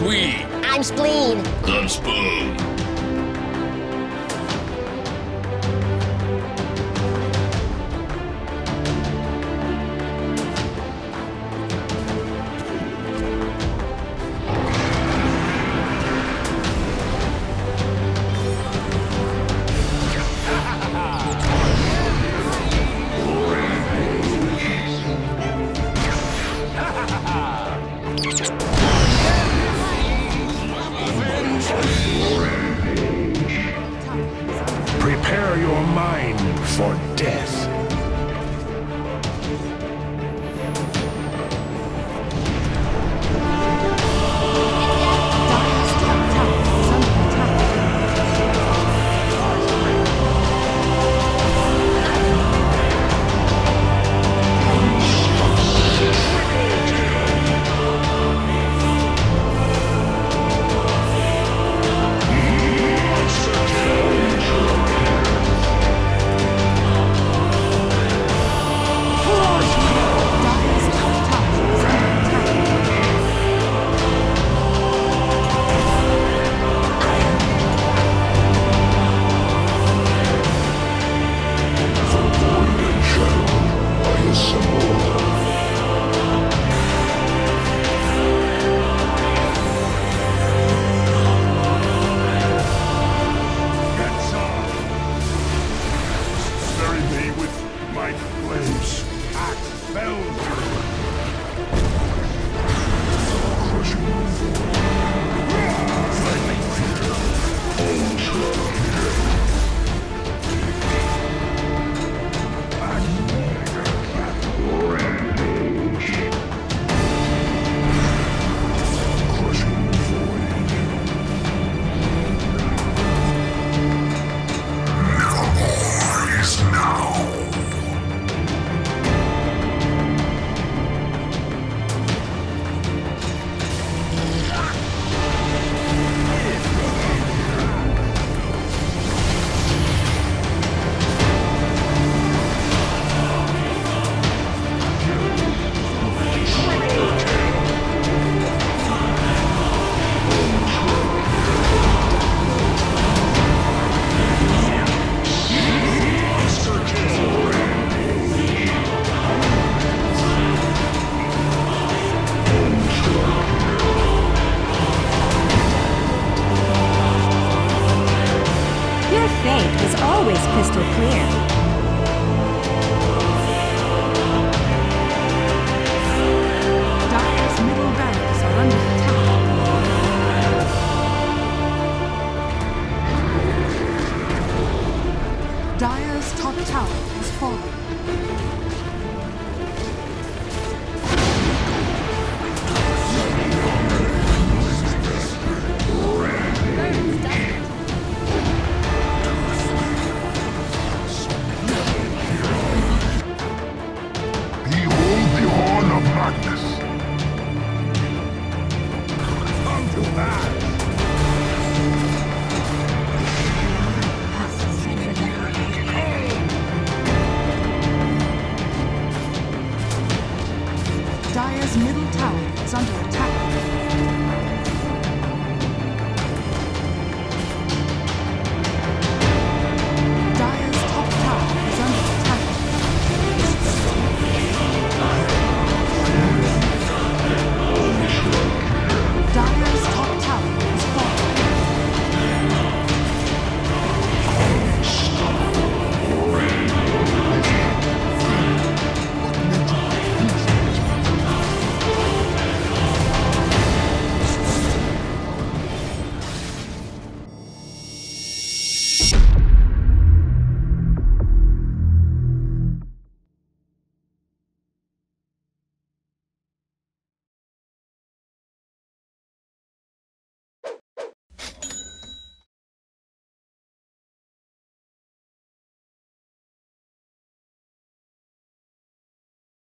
Squee. I'm Spleen. I'm Spoon. For death. Crystal clear.